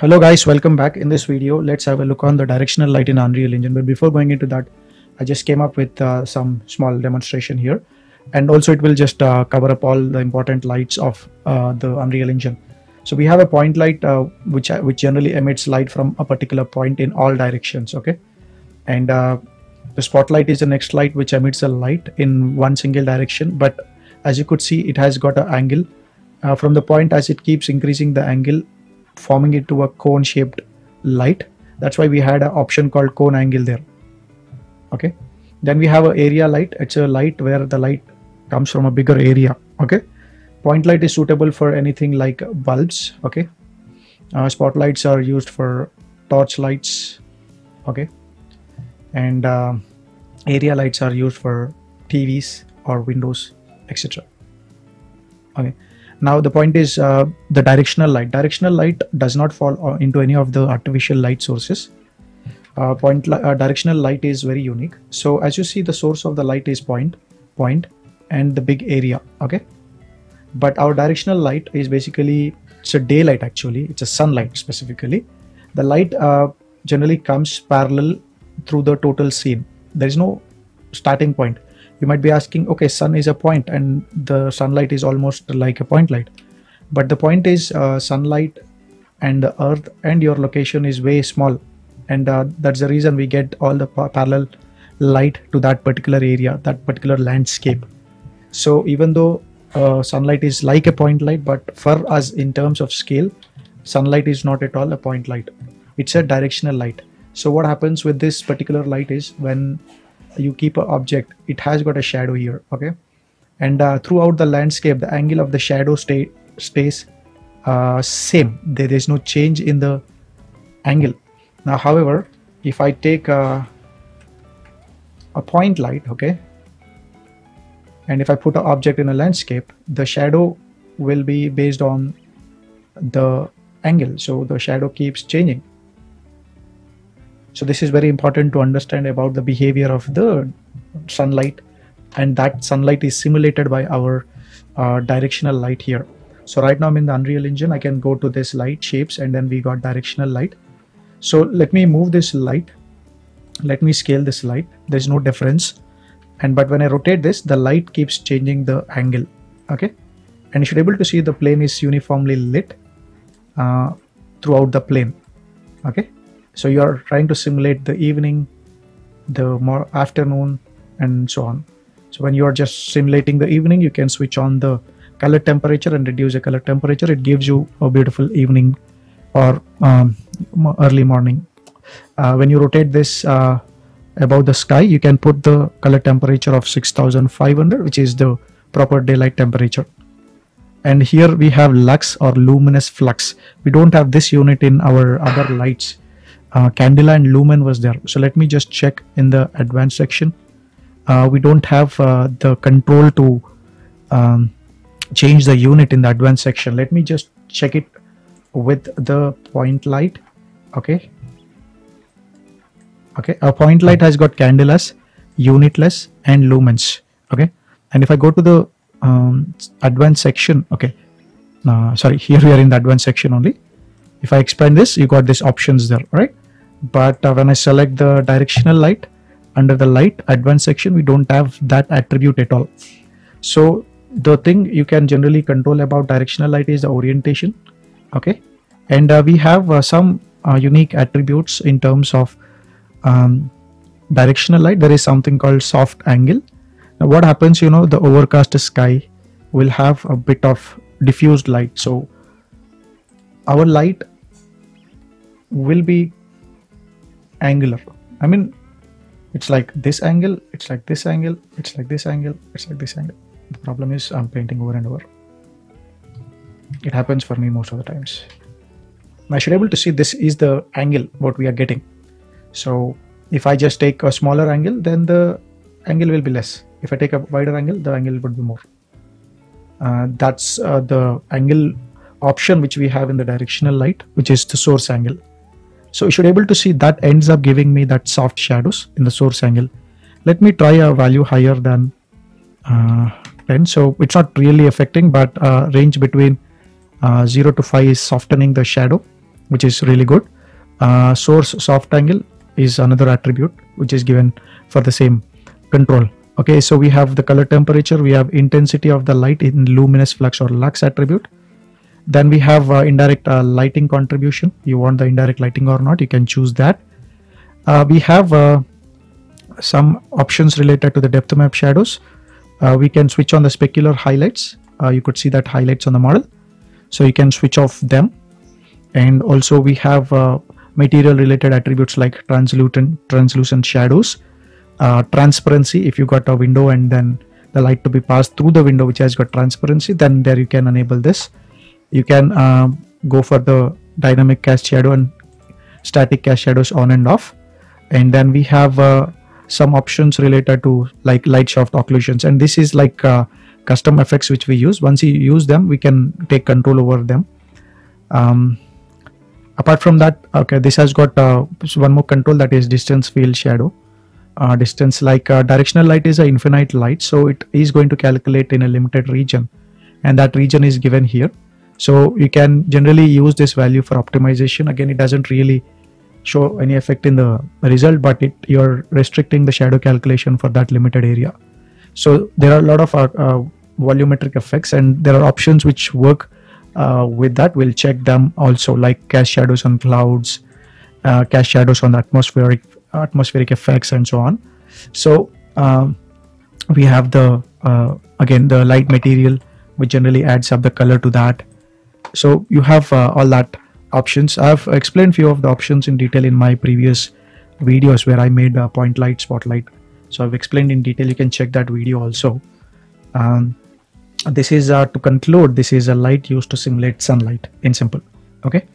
Hello guys, welcome back. In this video, let's have a look on the directional light in Unreal Engine. But before going into that, I just came up with uh, some small demonstration here. And also it will just uh, cover up all the important lights of uh, the Unreal Engine. So we have a point light uh, which, uh, which generally emits light from a particular point in all directions, okay? And uh, the spotlight is the next light which emits a light in one single direction. But as you could see, it has got an angle. from the point as it keeps increasing the angle, forming it to a cone shaped light. That's why we had an option called cone angle there. Okay? Then we have an area light. It's a light where the light comes from a bigger area. Okay? Point light is suitable for anything like bulbs. Okay? Uh, spotlights are used for torch lights. Okay? And uh, area lights are used for tvs or windows etc okay now the point is uh, the directional light. Directional light does not fall uh, into any of the artificial light sources. Uh, point li uh, directional light is very unique. So as you see the source of the light is point point and the big area okay? But our directional light is basically it's a daylight actually. It's a sunlight specifically. The light uh, generally comes parallel through the total scene. There is no starting point you might be asking okay sun is a point and the sunlight is almost like a point light. But the point is uh, sunlight and the earth and your location is way small. And uh, that's the reason we get all the pa parallel light to that particular area that particular landscape. So even though uh, sunlight is like a point light but for us in terms of scale sunlight is not at all a point light. It's a directional light. So what happens with this particular light is when you keep an object it has got a shadow here okay? And uh, throughout the landscape the angle of the shadow stay stays uh, same. There is no change in the angle. Now however if I take a, a point light okay? And if I put an object in a landscape the shadow will be based on the angle. So the shadow keeps changing so this is very important to understand about the behavior of the sunlight. And that sunlight is simulated by our uh, directional light here. So right now i'm in the unreal engine. I can go to this light shapes and then we got directional light. So let me move this light. Let me scale this light. There's no difference. And but when i rotate this the light keeps changing the angle. Okay? And you should be able to see the plane is uniformly lit uh, throughout the plane. Okay so you are trying to simulate the evening the more afternoon and so on. So when you are just simulating the evening you can switch on the color temperature and reduce the color temperature. It gives you a beautiful evening or um, early morning. Uh, when you rotate this uh, above the sky you can put the color temperature of 6500 which is the proper daylight temperature. And here we have lux or luminous flux. We don't have this unit in our other lights uh, candela and lumen was there. So let me just check in the advanced section. Uh, we don't have uh, the control to um, change the unit in the advanced section. Let me just check it with the point light. Okay. Okay. A point light has got candelas unitless and lumens. Okay. And if i go to the um, advanced section okay. Uh, sorry here we are in the advanced section only. If I expand this you got these options there right but uh, when I select the directional light under the light advanced section we don't have that attribute at all. So the thing you can generally control about directional light is the orientation okay? And uh, we have uh, some uh, unique attributes in terms of um, directional light. There is something called soft angle. Now what happens you know the overcast sky will have a bit of diffused light. So our light will be angular i mean it's like this angle it's like this angle it's like this angle it's like this angle. The problem is i'm painting over and over. It happens for me most of the times. I should be able to see this is the angle what we are getting. So if i just take a smaller angle then the angle will be less. If i take a wider angle the angle would be more. Uh, that's uh, the angle option which we have in the directional light which is the source angle so you should able to see that ends up giving me that soft shadows in the source angle. Let me try a value higher than uh, 10 so it's not really affecting but uh, range between uh, 0 to 5 is softening the shadow which is really good. Uh, source soft angle is another attribute which is given for the same control. Okay so we have the color temperature we have intensity of the light in luminous flux or lux attribute then we have uh, indirect uh, lighting contribution. You want the indirect lighting or not you can choose that. Uh, we have some options related to the depth map shadows. We can switch on the specular highlights. You could see that highlights on the model. So you can switch off them. And also we have material related attributes like translucent translucent shadows. Uh, transparency if you got a window and then the light to be passed through the window which has got transparency then there you can enable this you can uh, go for the dynamic cast shadow and static cast shadows on and off. And then we have uh, some options related to like light shaft occlusions. And this is like uh, custom effects which we use. Once you use them we can take control over them. Um, apart from that okay this has got uh, one more control that is distance field shadow. Uh, distance like uh, directional light is an infinite light so it is going to calculate in a limited region. And that region is given here so you can generally use this value for optimization. Again it doesn't really show any effect in the result but it you're restricting the shadow calculation for that limited area. So there are a lot of uh, uh, volumetric effects and there are options which work uh, with that. We'll check them also like cast shadows on clouds uh, cast shadows on atmospheric atmospheric effects and so on. So um, we have the uh, again the light material which generally adds up the color to that so you have uh, all that options. I've explained few of the options in detail in my previous videos where i made a point light spotlight. So i've explained in detail. You can check that video also. Um, this is uh, to conclude this is a light used to simulate sunlight in simple. Okay